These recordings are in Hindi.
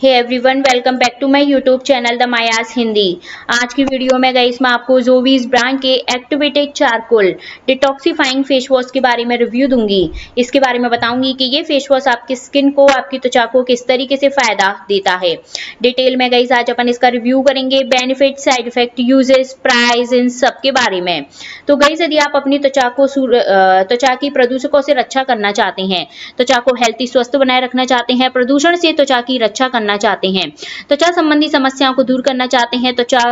Hey everyone welcome back to my YouTube channel the Maya's Hindi आज की वीडियो में गई इसमें आपको जोवीज ब्रांड के activated charcoal detoxifying face wash के बारे में रिव्यू दूँगी। इसके बारे में बताऊँगी कि ये फेस वॉश आपकी स्किन को, आपकी त्वचा को किस तरीके से फ़ायदा देता है। डिटेल में गई आज अपन इसका रिव्यू करेंगे benefit side effect uses price इन सब के बारे में। तो गई यदि आप अपनी त्वचा को त्वचा की प्रदूषकों से रक्षा करना चाहते हैं, त्वचा को हेल्थी स्वस्थ बनाए रखना चाहते हैं, प्रदूषण से त्वचा की रक्षा करना करना चाहते हैं। त्वचा संबंधी समस्याओं को दूर करना चाहते हैं त्वचा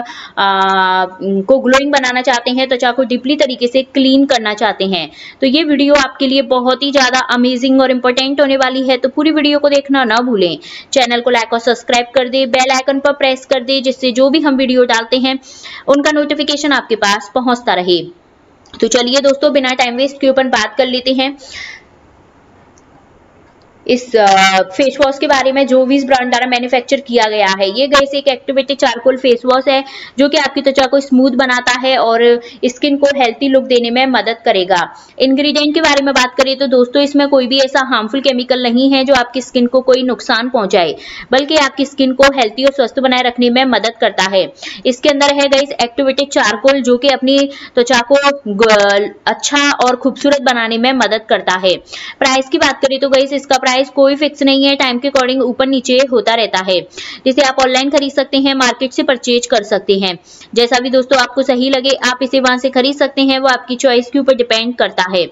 को ग्लोइंग बनाना चाहते हैं त्वचा को डिपली तरीके से क्लीन करना चाहते हैं। तो ये वीडियो आपके लिए बहुत ही ज़्यादा अमेजिंग और इंपॉर्टेंट होने वाली है। तो पूरी वीडियो को देखना ना भूलें। चैनल को लाइक और सब्सक्राइब कर दे बेल आइकन पर प्रेस कर दे, जिससे जो भी हम वीडियो डालते हैं, उनका नोटिफिकेशन आपके पास पहुँचता रहे। तो चलिए दोस्तों, बिना टाइम वेस्ट के ऊपर बात कर लेते हैं। इस फेस वॉश के बारे में जो भी इस ब्रांड द्वारा मैन्युफैक्चर किया गया है। ये गैस एक एक्टिवेटेड चारकोल फेस वॉश है, जो कि आपकी त्वचा को स्मूथ बनाता है और स्किन को हेल्थी लुक देने में मदद करेगा। इंग्रेडिएंट के बारे में बात करें तो दोस्तों, इसमें कोई भी ऐसा हार्मफुल केमिकल नहीं है जो आपकी स्किन को कोई नुकसान पहुँचाए, बल्कि आपकी स्किन को हेल्थी और स्वस्थ बनाए रखने में मदद करता है। इसके अंदर है गई एक्टिवेटेड चारकोल जो कि अपनी त्वचा को अच्छा और खूबसूरत बनाने में मदद करता है। प्राइस की बात करें तो गई इसका प्राइस प्राइस कोई फिक्स नहीं है टाइम के अकॉर्डिंग ऊपर नीचे होता रहता है। जिसे आप ऑनलाइन खरीद सकते हैं मार्केट से परचेज कर सकते हैं। जैसा भी दोस्तों आपको सही लगे, आप इसे वहाँ से खरीद सकते हैं, वो आपकी चॉइस के ऊपर डिपेंड करता है।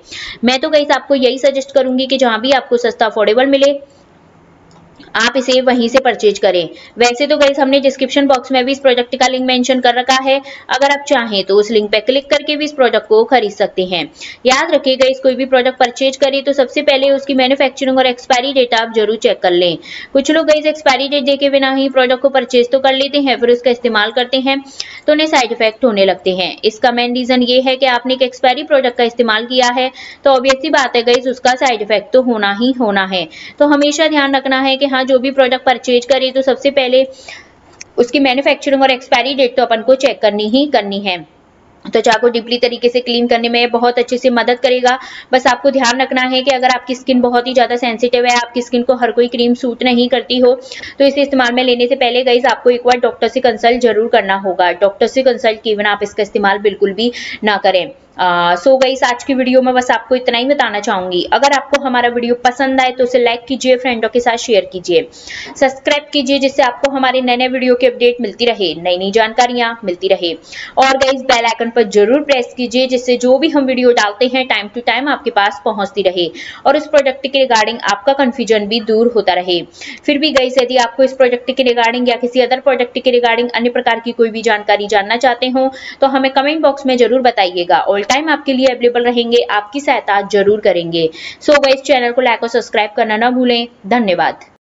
मैं तो गई आपको यही सजेस्ट करूँगी कि जहाँ भी आपको सस्ता अफोर्डेबल मिले आप इसे वहीं से परचेज करें। वैसे तो गई हमने डिस्क्रिप्शन बॉक्स में भी इस प्रोडक्ट का लिंक मेंशन कर रखा है। अगर आप चाहें तो उस लिंक पर क्लिक करके भी इस प्रोडक्ट को खरीद सकते हैं। याद रखिएगा इस कोई भी प्रोडक्ट परचेज करें तो सबसे पहले उसकी मैन्युफैक्चरिंग और एक्सपायरी डेट आप ज़रूर चेक कर लें। कुछ लोग गई एक्सपायरी डेट देखे बिना ही प्रोडक्ट को परचेज तो कर लेते हैं, फिर उसका इस्तेमाल करते हैं तो उन्हें साइड इफ़ेक्ट होने लगते हैं। इसका मेन रीजन ये है कि आपने एक एक्सपायरी प्रोडक्ट का इस्तेमाल किया है तो ऑब्वियसली बात है गई उसका साइड इफ़ेक्ट तो होना ही होना है। तो हमेशा ध्यान रखना है कि हाँ जो भी प्रोडक्ट परचेज करें तो सबसे पहले उसकी मैन्युफैक्चरिंग और एक्सपायरी डेट तो अपन को चेक करनी ही करनी है। त्वचा को डीपली तरीके से क्लीन करने में बहुत अच्छे से मदद करेगा, बस आपको ध्यान रखना है कि अगर आपकी स्किन बहुत ही ज़्यादा सेंसिटिव है, आपकी स्किन को हर कोई क्रीम सूट नहीं करती हो तो इसे इस्तेमाल में लेने से पहले गई आपको एक बार डॉक्टर से कंसल्ट ज़रूर करना होगा। डॉक्टर से कंसल्ट किए बिना आप इसका इस्तेमाल बिल्कुल भी ना करें। सो गई आज की वीडियो में बस आपको इतना ही बताना चाहूँगी। अगर आपको हमारा वीडियो पसंद आए तो उसे लाइक कीजिए फ्रेंडों के साथ शेयर कीजिए। सब्सक्राइब कीजिए, जिससे आपको हमारे नए नए वीडियो की अपडेट मिलती रहे नई नई जानकारियाँ मिलती रहे। और गई बेल आइकन पर ज़रूर प्रेस कीजिए, जिससे जो भी हम वीडियो डालते हैं टाइम टू टाइम आपके पास पहुँचती रहे। और उस प्रोडक्ट के रिगार्डिंग आपका कंफ्यूजन भी दूर होता रहे। फिर भी गई यदि आपको इस प्रोडक्ट के रिगार्डिंग या किसी अदर प्रोडक्ट के रिगार्डिंग अन्य प्रकार की कोई भी जानकारी जानना चाहते हो तो हमें कमेंट बॉक्स में ज़रूर बताइएगा। और टाइम आपके लिए अवेलेबल रहेंगे आपकी सहायता ज़रूर करेंगे। सो so, इस चैनल को लाइक और सब्सक्राइब करना ना भूलें। धन्यवाद।